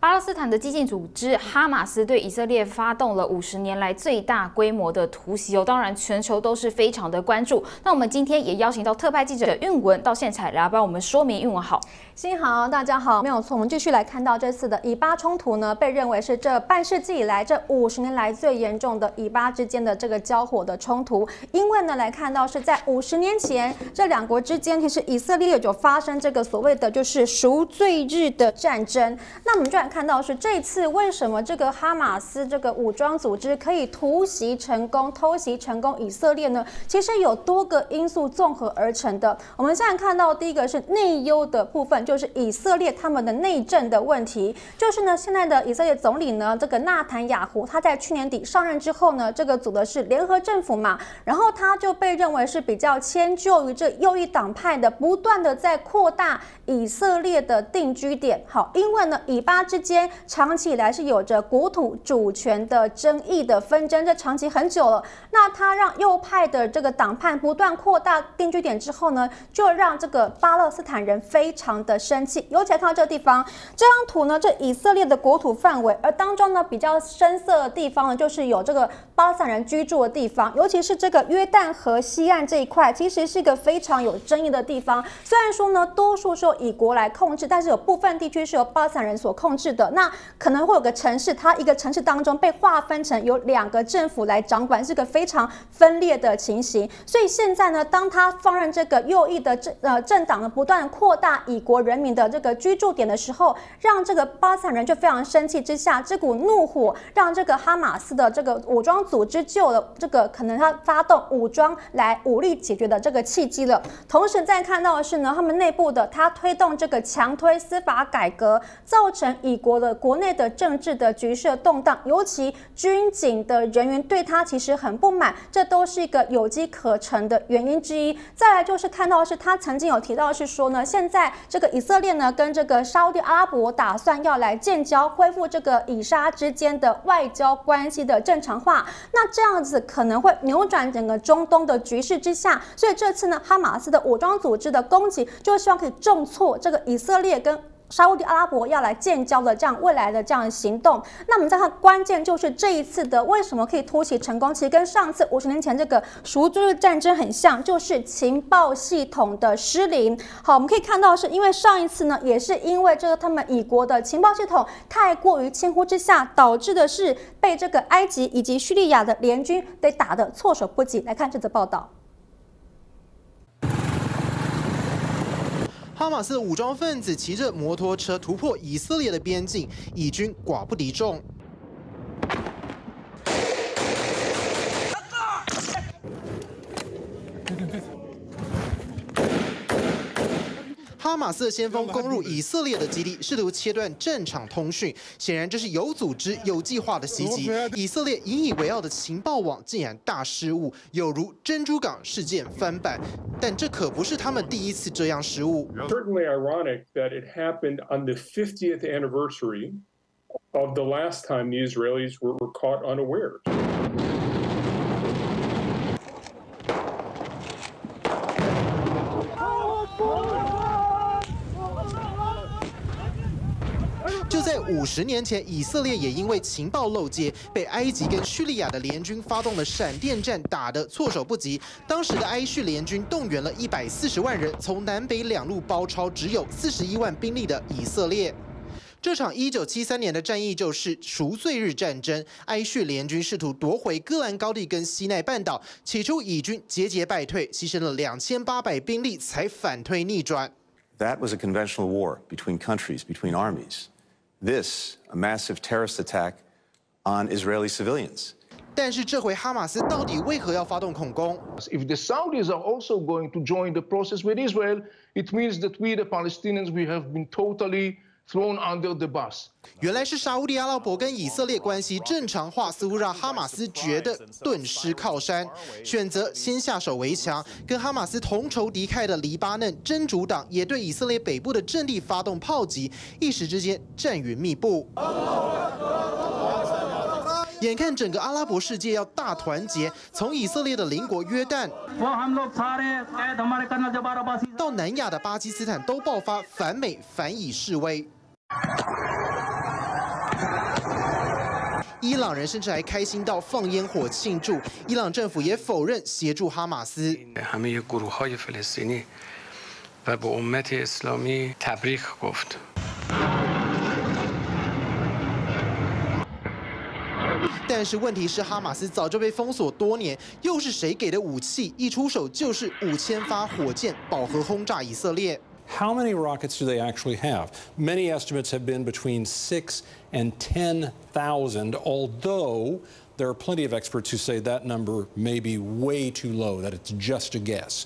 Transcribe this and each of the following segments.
巴勒斯坦的激进组织哈马斯对以色列发动了五十年来最大规模的突袭哦，当然全球都是非常的关注。那我们今天也邀请到特派记者韵文到现场来帮我们说明。韵文好，新好，大家好，没有错。我们继续来看到这次的以巴冲突呢，被认为是这半世纪以来这五十年来最严重的以巴之间的这个交火的冲突。因为呢，来看到是在五十年前，这两国之间其实以色列就发生这个所谓的就是赎罪日的战争。那我们就来看到是这次为什么这个哈马斯这个武装组织可以突袭成功、偷袭成功以色列呢？其实有多个因素综合而成的。我们现在看到第一个是内忧的部分，就是以色列他们的内政的问题。就是呢，现在的以色列总理呢，这个纳坦雅胡他在去年底上任之后呢，这个组的是联合政府嘛，然后他就被认为是比较迁就于这右翼党派的，不断的在扩大以色列的定居点。好，因为呢，以巴之间长期以来是有着国土主权的争议的纷争，这长期很久了。那他让右派的这个党派不断扩大定居点之后呢，就让这个巴勒斯坦人非常的生气。尤其看到这个地方，这张图呢，这以色列的国土范围，而当中呢比较深色的地方呢，就是有这个巴勒斯坦人居住的地方，尤其是这个约旦河西岸这一块，其实是一个非常有争议的地方。虽然说呢，多数是由以国来控制，但是有部分地区是由巴勒斯坦人所控制。是的那可能会有个城市，它一个城市当中被划分成有两个政府来掌管，是个非常分裂的情形。所以现在呢，当他放任这个右翼的政呃政党呢不断扩大以国人民的这个居住点的时候，让这个巴斯坦人就非常生气之下，这股怒火让这个哈马斯的这个武装组织就有了这个可能他发动武装来武力解决的这个契机了。同时再看到的是呢，他们内部的他推动这个强推司法改革，造成以国的国内的政治的局势动荡，尤其军警的人员对他其实很不满，这都是一个有机可乘的原因之一。再来就是看到是他曾经有提到是说呢，现在这个以色列呢跟这个沙特阿拉伯打算要来建交，恢复这个以沙之间的外交关系的正常化，那这样子可能会扭转整个中东的局势之下，所以这次呢哈马斯的武装组织的攻击，就希望可以重挫这个以色列跟。沙地阿拉伯要来建交的这样未来的这样行动，那我们再看关键就是这一次的为什么可以突袭成功？其实跟上次五十年前这个赎罪日战争很像，就是情报系统的失灵。好，我们可以看到是因为上一次呢，也是因为这个他们以国的情报系统太过于轻忽之下，导致的是被这个埃及以及叙利亚的联军被打得措手不及。来看这则报道。哈马斯武装分子骑着摩托车突破以色列的边境，以军寡不敌众。哈马斯的先锋攻入以色列的基地，试图切断战场通讯。显然，这是有组织、有计划的袭击。以色列引以为傲的情报网竟然大失误，有如珍珠港事件翻版。但这可不是他们第一次这样失误。Certainly ironic that it happened on the 50th anniversary of the last time the Israelis were caught unawares. 就 在五十年前，以色列也因为情报漏接，被埃及跟叙利亚的联军发动了闪电战，打得措手不及。当时的埃叙联军动员了一百四十万人，从南北两路包抄只有四十一万兵力的以色列。这场一九七三年的战役就是赎罪日战争，埃叙联军试图夺回戈兰高地跟西奈半岛，起初以军节节败退，牺牲了两千八百兵力才反推逆转。That was a conventional war between countries, between armies. this a massive terrorist attack on Israeli civilians. 但是这回哈马斯到底为何要发动恐攻？If the Saudis are also going to join the process with Israel, it means that we, the Palestinians, we have been totally thrown under the bus. 原来是沙乌地阿拉伯跟以色列关系正常化，似乎让哈马斯觉得顿失靠山，选择先下手为强。跟哈马斯同仇敌忾的黎巴嫩真主党也对以色列北部的阵地发动炮击，一时之间战云密布。眼看整个阿拉伯世界要大团结，从以色列的邻国约旦，到南亚的巴基斯坦，都爆发反美反以示威。伊朗人甚至还开心到放烟火庆祝。伊朗政府也否认协助哈马斯。但是问题是，哈马斯早就被封锁多年，又是谁给的武器？一出手就是五千发火箭，饱和轰炸以色列。How many rockets do they actually have? Many estimates have been between six and ten thousand, although there are plenty of experts who say that number may be way too low, that it's just a guess.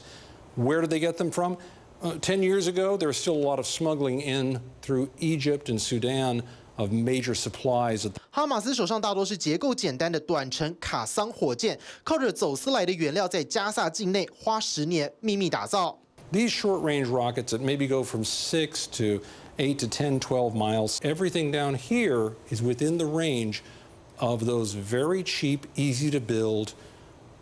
Where did they get them from? Uh, 10 years ago, there was still a lot of smuggling in through Egypt and Sudan of major supplies. 哈马斯手上大多是结构简单的短程卡桑火箭，靠着走私来的原料，在加萨境内花十年秘密打造。These short-range rockets that maybe go from six to eight to 10, 12 miles, everything down here is within the range of those very cheap, easy to build,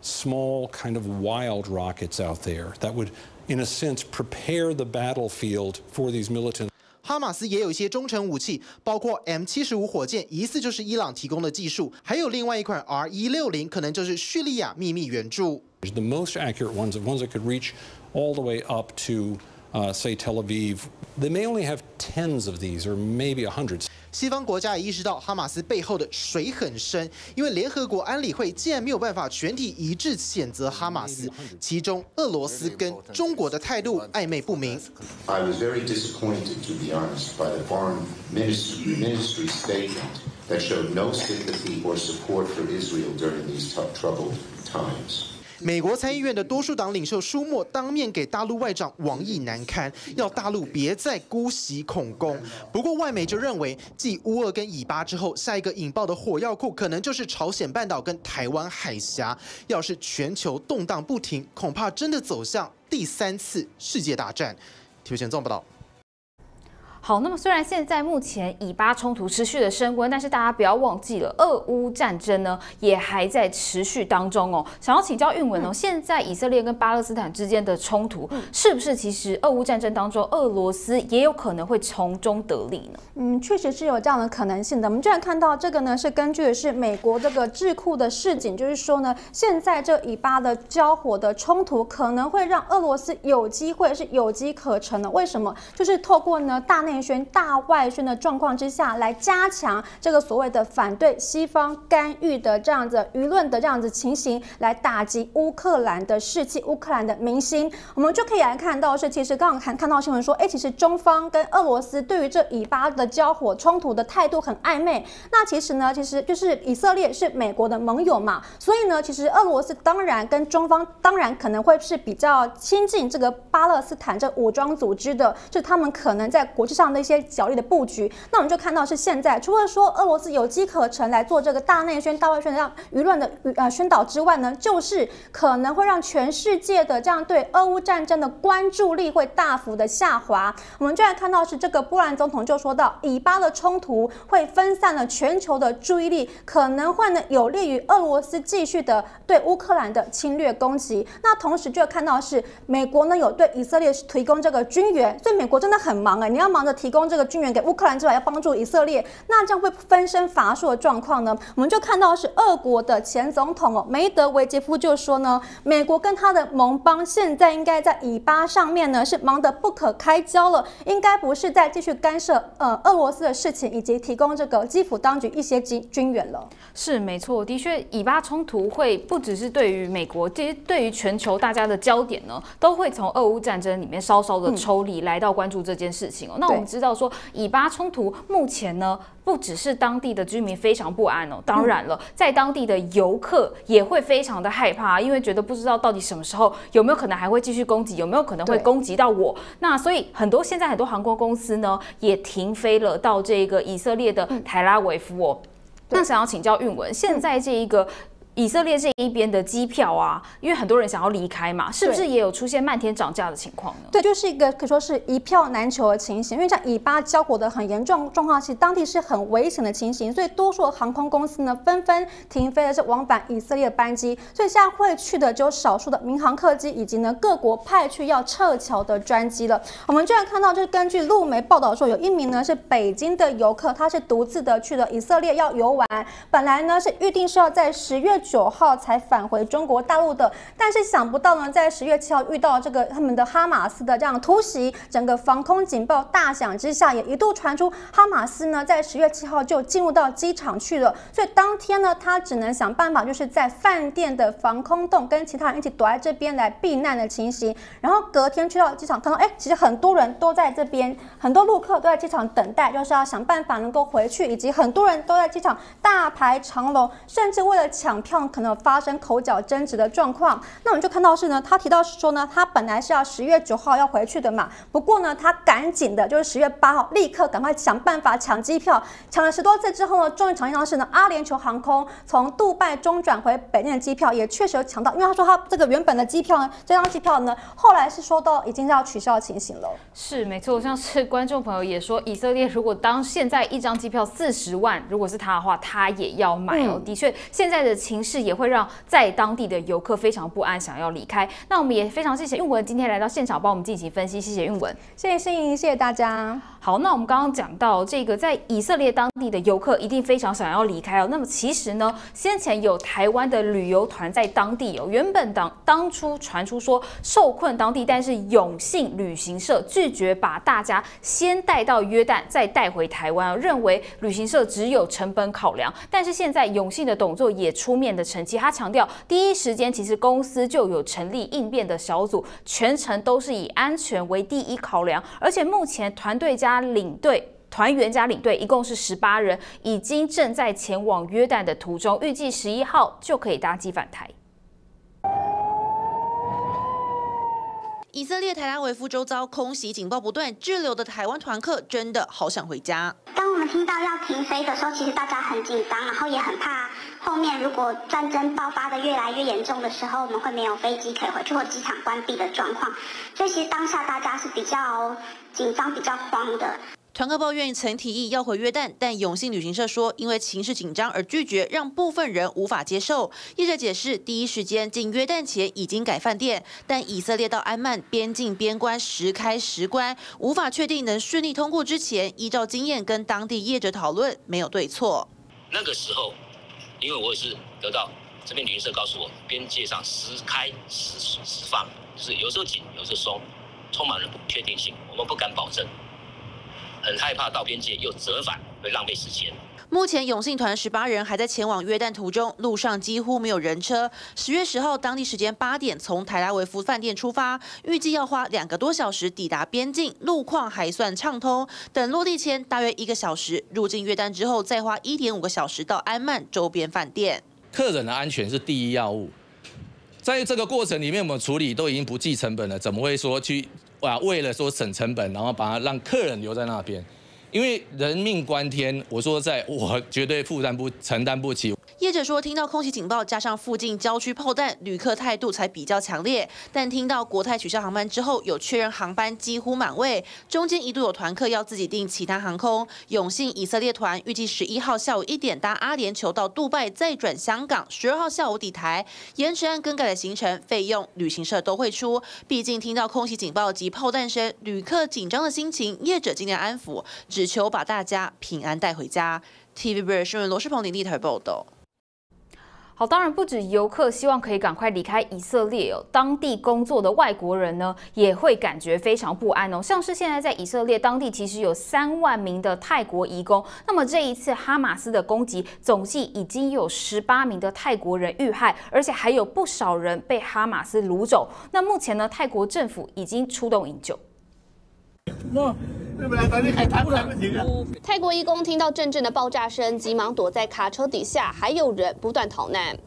small kind of wild rockets out there that would, in a sense, prepare the battlefield for these militant. 哈马斯也有一些中程武器，包括 M 七十五火箭，疑似就是伊朗提供的技术；还有另外一款 R 一六零，可能就是叙利亚秘密援助。The most accurate ones, the ones that could reach all the way up to, uh, say, Tel Aviv, they may only have tens of these, or maybe a hundred. 西方国家也意识到哈马斯背后的水很深，因为联合国安理会竟然没有办法全体一致谴责哈马斯，其中俄罗斯跟中国的态度暧昧不明。I was very disappointed, to be honest, by the foreign ministry ministry statement that showed no sympathy or support for Israel during these troubled times. 美国参议院的多数党领袖舒默当面给大陆外长王毅难堪，要大陆别再姑息恐攻。不过外媒就认为，继乌俄跟以巴之后，下一个引爆的火药库可能就是朝鲜半岛跟台湾海峡。要是全球动荡不停，恐怕真的走向第三次世界大战。体育前纵报道。好，那么虽然现在目前以巴冲突持续的升温，但是大家不要忘记了，俄乌战争呢也还在持续当中哦。想要请教韵文哦，现在以色列跟巴勒斯坦之间的冲突，是不是其实俄乌战争当中，俄罗斯也有可能会从中得利呢？嗯，确实是有这样的可能性的。我们居然看到这个呢，是根据的是美国这个智库的市井，就是说呢，现在这以巴的交火的冲突可能会让俄罗斯有机会是有机可乘的。为什么？就是透过呢大内。宣大外宣的状况之下来加强这个所谓的反对西方干预的这样子舆论的这样子情形，来打击乌克兰的士气、乌克兰的民心。我们就可以来看到是，其实刚刚看看到新闻说，哎，其实中方跟俄罗斯对于这以巴的交火冲突的态度很暧昧。那其实呢，其实就是以色列是美国的盟友嘛，所以呢，其实俄罗斯当然跟中方当然可能会是比较亲近这个巴勒斯坦这武装组织的，就他们可能在国际上。的一些角力的布局，那我们就看到是现在，除了说俄罗斯有机可乘来做这个大内宣、大外宣的让舆论的呃宣导之外呢，就是可能会让全世界的这样对俄乌战争的关注力会大幅的下滑。我们就来看到是这个波兰总统就说到，以巴的冲突会分散了全球的注意力，可能会呢有利于俄罗斯继续的对乌克兰的侵略攻击。那同时就看到是美国呢有对以色列提供这个军援，所以美国真的很忙哎，你要忙着。提供这个军援给乌克兰之外，要帮助以色列，那这样会分身乏术的状况呢？我们就看到是俄国的前总统哦梅德韦杰夫就说呢，美国跟他的盟邦现在应该在以巴上面呢是忙得不可开交了，应该不是再继续干涉呃俄罗斯的事情，以及提供这个基辅当局一些军军援了。是没错，的确，以巴冲突会不只是对于美国，其实对于全球大家的焦点呢，都会从俄乌战争里面稍稍的抽离，来到关注这件事情哦。那我们。知道说以巴冲突目前呢，不只是当地的居民非常不安哦，当然了，在当地的游客也会非常的害怕，因为觉得不知道到底什么时候有没有可能还会继续攻击，有没有可能会攻击到我。那所以很多现在很多航空公司呢也停飞了到这个以色列的台拉维夫哦。那想要请教韵文，现在这一个。以色列这一边的机票啊，因为很多人想要离开嘛，是不是也有出现漫天涨价的情况呢？对，就是一个可以说是一票难求的情形。因为像以巴交火的很严重状况，其实当地是很危险的情形，所以多数的航空公司呢纷纷停飞的是往返以色列的班机。所以现在会去的只有少数的民航客机，以及呢各国派去要撤侨的专机了。我们居然看到，就是根据路媒报道说，有一名呢是北京的游客，他是独自的去了以色列要游玩，本来呢是预定是要在十月。九号才返回中国大陆的，但是想不到呢，在十月七号遇到这个他们的哈马斯的这样突袭，整个防空警报大响之下，也一度传出哈马斯呢在十月七号就进入到机场去了，所以当天呢，他只能想办法就是在饭店的防空洞跟其他人一起躲在这边来避难的情形，然后隔天去到机场看到，哎，其实很多人都在这边，很多陆客都在机场等待，就是要想办法能够回去，以及很多人都在机场大排长龙，甚至为了抢票。可能发生口角争执的状况，那我们就看到是呢，他提到是说呢，他本来是要十月九号要回去的嘛，不过呢，他赶紧的就是十月八号立刻赶快想办法抢机票，抢了十多次之后呢，终于抢到是呢，阿联酋航空从杜拜中转回北京的机票也确实有抢到，因为他说他这个原本的机票呢，这张机票呢，后来是说到已经要取消的情形了。是没错，像是观众朋友也说，以色列如果当现在一张机票四十万，如果是他的话，他也要买哦。的确，现在的情是也。会让在当地的游客非常不安，想要离开。那我们也非常谢谢韵文今天来到现场帮我们进行分析，谢谢韵文，谢谢心莹，谢谢大家。好，那我们刚刚讲到这个，在以色列当地的游客一定非常想要离开哦。那么其实呢，先前有台湾的旅游团在当地哦，原本当当初传出说受困当地，但是永信旅行社拒绝把大家先带到约旦，再带回台湾，认为旅行社只有成本考量。但是现在永信的董座也出面的澄清，他强调第一时间其实公司就有成立应变的小组，全程都是以安全为第一考量，而且目前团队加领队团员加领队一共是十八人，已经正在前往约旦的途中，预计十一号就可以搭机返台。以色列台拉维夫周遭空袭警报不断，滞留的台湾团客真的好想回家。当我们听到要停飞的时候，其实大家很紧张，然后也很怕后面如果战争爆发的越来越严重的时候，我们会没有飞机可以回去，或机场关闭的状况。所以其实当下大家是比较紧张、比较慌的。团客抱怨曾提议要回约旦，但永信旅行社说因为情势紧张而拒绝，让部分人无法接受。业者解释，第一时间进约旦前已经改饭店，但以色列到安曼边境边关时开时关，无法确定能顺利通过之前，依照经验跟当地业者讨论，没有对错。那个时候，因为我也是得到这边旅行社告诉我，边界上时开时时放，就是有时候紧，有时候松，充满了不确定性，我们不敢保证。很害怕到边界又折返，会浪费时间。目前永信团十八人还在前往约旦途中，路上几乎没有人车。十月十号当地时间八点从台拉维夫饭店出发，预计要花两个多小时抵达边境，路况还算畅通。等落地前大约一个小时，入境约旦之后再花一点五个小时到安曼周边饭店。客人的安全是第一要务，在这个过程里面，我们处理都已经不计成本了，怎么会说去？啊，为了说省成本，然后把它让客人留在那边，因为人命关天，我说在我绝对负担不承担不起。业者说，听到空袭警报，加上附近郊区炮弹，旅客态度才比较强烈。但听到国泰取消航班之后，有确认航班几乎满位，中间一度有团客要自己订其他航空。永信以色列团预计十一号下午一点搭阿联酋到杜拜，再转香港，十二号下午抵台。延迟按更改的行程费用，旅行社都会出。毕竟听到空袭警报及炮弹声，旅客紧张的心情，业者尽量安抚，只求把大家平安带回家。TVB 新闻罗世鹏林地台报道。好，当然不止游客希望可以赶快离开以色列哦，当地工作的外国人呢也会感觉非常不安哦。像是现在在以色列当地，其实有三万名的泰国移工。那么这一次哈马斯的攻击，总计已经有十八名的泰国人遇害，而且还有不少人被哈马斯掳走。那目前呢，泰国政府已经出动营救。那泰国义工听到阵阵的爆炸声，急忙躲在卡车底下，还有人不断逃难。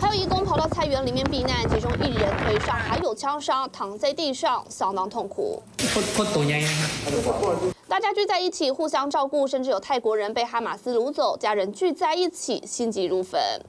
还有义工跑到。到菜园里面避难，其中一人腿上还有枪伤，躺在地上相当痛苦。大家聚在一起，互相照顾，甚至有泰国人被哈马斯掳走，家人聚在一起，心急如焚。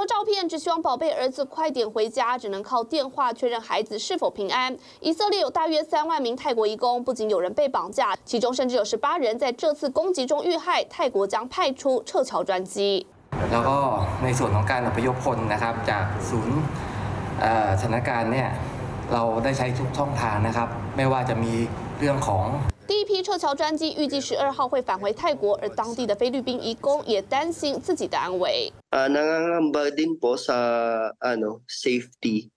了照片，只希望宝贝儿子快点回家，只能靠电话确认孩子是否平安。以色列有大约三万名泰国移工，不仅有人被绑架，其中甚至有十八人在这次攻击中遇害。泰国将派出撤侨专机。 แล้วก็ในส่วนของการอพยพคนนะครับจากศูนย์เอ่อสถานการณ์เนี่ยเราได้ใช้ทุกช่องทางนะครับ ไม่ว่าจะมีเรื่องของ 第一批撤侨专机预计十二号会返回泰国，而当地的菲律宾移工也担心自己的安危。Ah, nangangamba din po sa ano safety.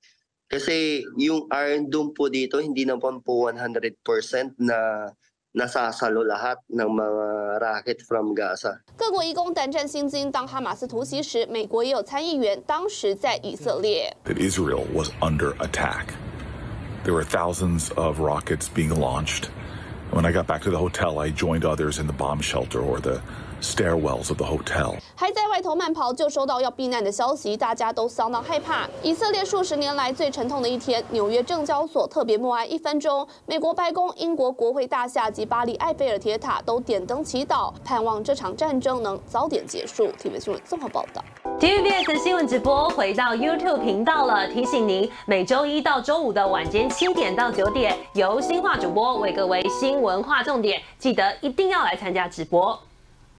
Kasi yung Iron Dome po dito hindi naman po 100% na nasasalo lahat ng mga rocket from Gaza. 各国移工胆战心惊。当哈马斯突袭时，美国也有参议员当时在以色列。that Israel was under attack. There were thousands of rockets being launched. When I got back to the hotel, I joined others in the bomb shelter or the stairwells of the hotel. 还在外头慢跑，就收到要避难的消息，大家都相当害怕。以色列数十年来最沉痛的一天，纽约证交所特别默哀一分钟，美国白宫、英国国会大厦及巴黎埃菲尔铁塔都点灯祈祷，盼望这场战争能早点结束。TVB 新闻综合报道。TVBS 新闻直播回到 YouTube 频道了，提醒您每周一到周五的晚间七点到九点，由新化主播为各位新闻划重点，记得一定要来参加直播。